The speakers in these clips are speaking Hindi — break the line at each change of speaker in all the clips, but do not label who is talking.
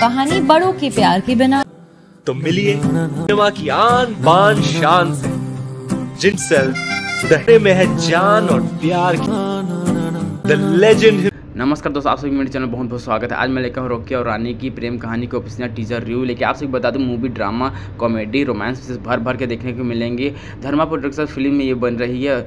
कहानी बड़ों के प्यार के बिना।
तो मिलिए सिनेमा की आन बान शान से जिन सहरे में है जान और प्यार की। द लेजेंड
नमस्कार दोस्तों आप सभी मेरे चैनल बहुत बहुत स्वागत है। आज मैं लेकर हूँ रोकिया और रानी की प्रेम कहानी को ऑफिशियल टीजर रिव्यू लेके आप सभी बता दूँ मूवी ड्रामा कॉमेडी रोमांस भर भर के देखने को मिलेंगे। धर्मा प्रोडक्शन फ़िल्म में ये बन रही है।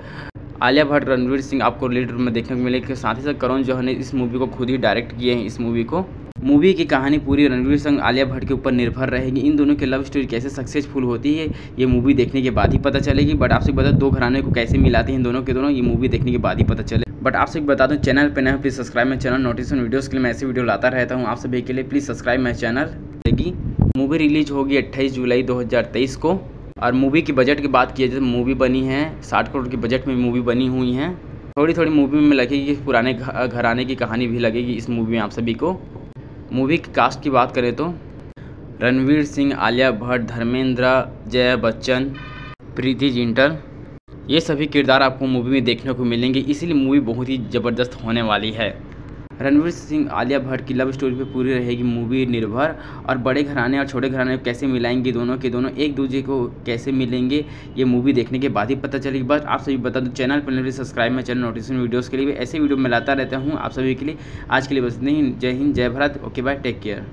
आलिया भट्ट रणवीर सिंह आपको लीड रोल में देखने को मिलेगी। साथ ही साथ करण जौहर ने इस मूवी को खुद ही डायरेक्ट किए हैं इस मूवी को। मूवी की कहानी पूरी रणवीर सिंह आलिया भट्ट के ऊपर निर्भर रहेगी। इन दोनों की लव स्टोरी कैसे सक्सेसफुल होती है, ये मूवी देखने के बाद ही पता चलेगी। बट आपसे बता दो घराने को कैसे मिलाते हैं इन दोनों के दोनों, ये मूवी देखने के बाद ही पता चले। बट आपसे बता दूँ चैनल पर नए please subscribe my channel notification videos के लिए मैं ऐसे वीडियो लाता रहता हूँ। आप सभी के लिए प्लीज़ सब्सक्राइब माई चैनल रहेगी मूवी रिलीज़ होगी अट्ठाईस जुलाई 2023 को। और मूवी की बजट की बात की जाए तो मूवी बनी है, साठ करोड़ की बजट में मूवी बनी हुई है। थोड़ी थोड़ी मूवी में लगेगी, पुराने घराने की कहानी भी लगेगी इस मूवी में आप सभी को। मूवी की कास्ट की बात करें तो रणवीर सिंह, आलिया भट्ट, धर्मेंद्र, जया बच्चन, प्रीति जिंटल, ये सभी किरदार आपको मूवी में देखने को मिलेंगे। इसीलिए मूवी बहुत ही ज़बरदस्त होने वाली है। रणवीर सिंह, आलिया भट्ट की लव स्टोरी पे पूरी रहेगी मूवी निर्भर। और बड़े घराने और छोटे घराने कैसे मिलाएँगे दोनों के दोनों एक दूसरे को कैसे मिलेंगे, ये मूवी देखने के बाद ही पता चलेगी। बस आप सभी बता दो चैनल पर सब्सक्राइब मैं चैनल नोटिफिकेशन वीडियोज़ के लिए भी ऐसे वीडियो मिलाता लाता रहता हूँ आप सभी के लिए। आज के लिए बस नहीं जय हिंद, जय Bharat. Okay bye take care